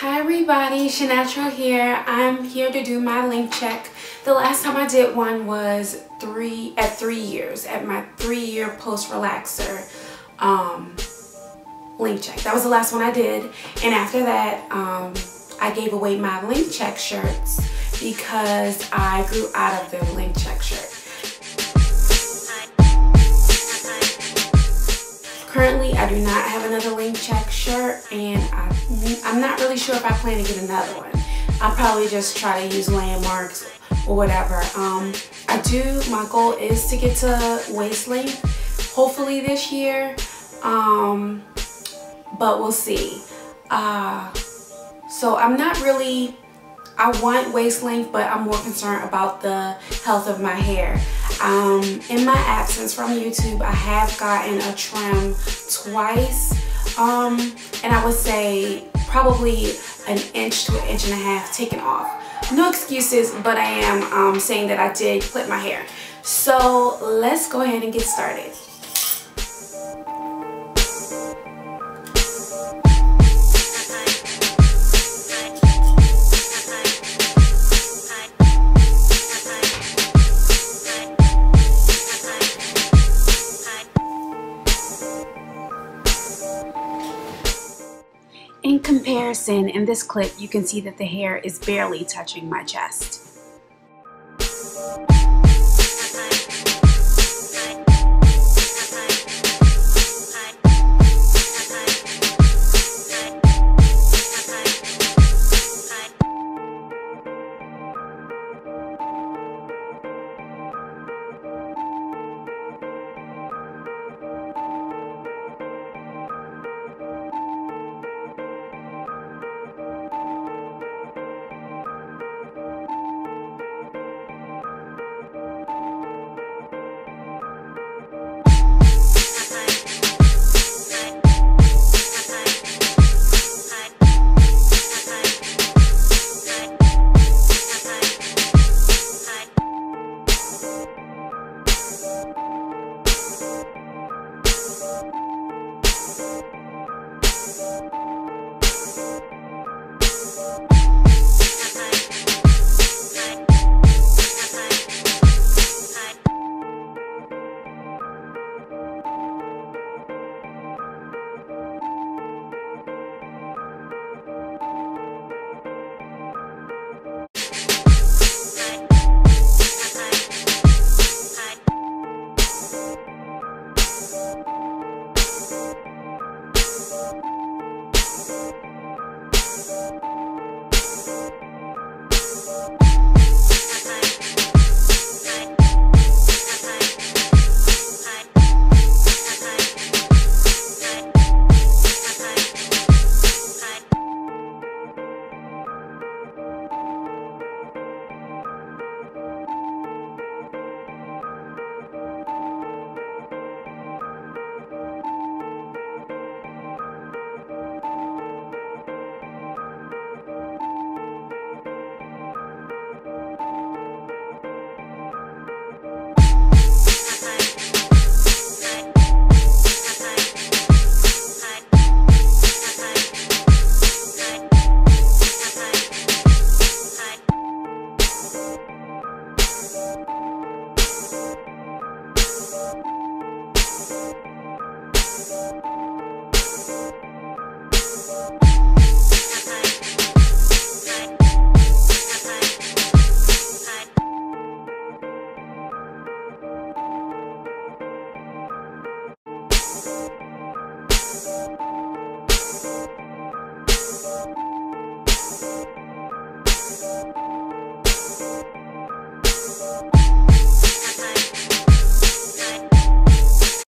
Hi everybody, Shanatural here. I'm here to do my length check. The last time I did one was three at three years, at my three-year post-relaxer um, length check. That was the last one I did. And after that, um, I gave away my length check shirts because I grew out of the Currently, I do not have another length check shirt and I, I'm not really sure if I plan to get another one. I'll probably just try to use landmarks or whatever. Um, I do, my goal is to get to waist length, hopefully this year, um, but we'll see. Uh, so I'm not really, I want waist length, but I'm more concerned about the health of my hair. Um, in my absence from YouTube, I have gotten a trim twice. Um, and I would say probably an inch to an inch and a half taken off. No excuses, but I am um, saying that I did clip my hair. So let's go ahead and get started. In comparison, in this clip, you can see that the hair is barely touching my chest.